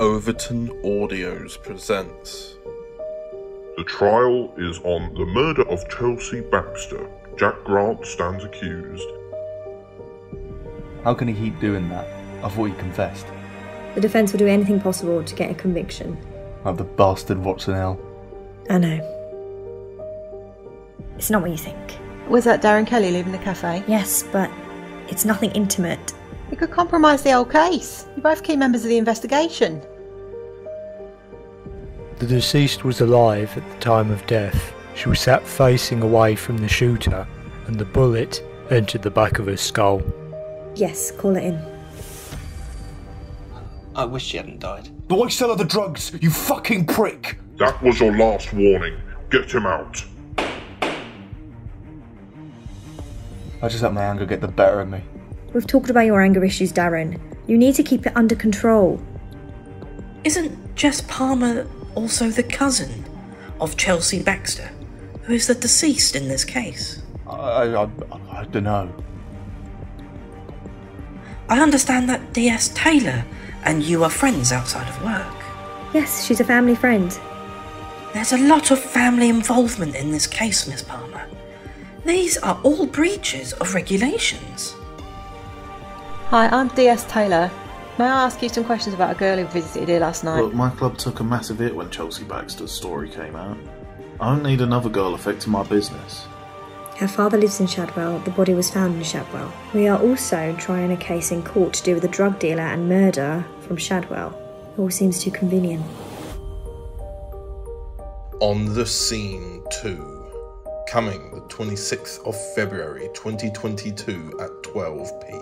Overton Audios presents. The trial is on the murder of Chelsea Baxter. Jack Grant stands accused. How can he keep doing that? I thought he confessed. The defence will do anything possible to get a conviction. Like the bastard Watson L. I know. It's not what you think. Was that Darren Kelly leaving the cafe? Yes, but it's nothing intimate. It could compromise the whole case. You're both key members of the investigation. The deceased was alive at the time of death. She was sat facing away from the shooter, and the bullet entered the back of her skull. Yes, call it in. I wish she hadn't died. But why sell her the drugs, you fucking prick? That was your last warning. Get him out. I just let my anger get the better of me. We've talked about your anger issues, Darren. You need to keep it under control. Isn't Jess Palmer also the cousin of Chelsea Baxter, who is the deceased in this case? I, I, I, I don't know. I understand that D.S. Taylor and you are friends outside of work. Yes, she's a family friend. There's a lot of family involvement in this case, Miss Palmer. These are all breaches of regulations. Hi, I'm DS Taylor. May I ask you some questions about a girl who visited here last night? Look, my club took a massive hit when Chelsea Baxter's story came out. I don't need another girl affecting my business. Her father lives in Shadwell. The body was found in Shadwell. We are also trying a case in court to do with a drug dealer and murder from Shadwell. It all seems too convenient. On the Scene 2. Coming the 26th of February 2022 at 12 pm.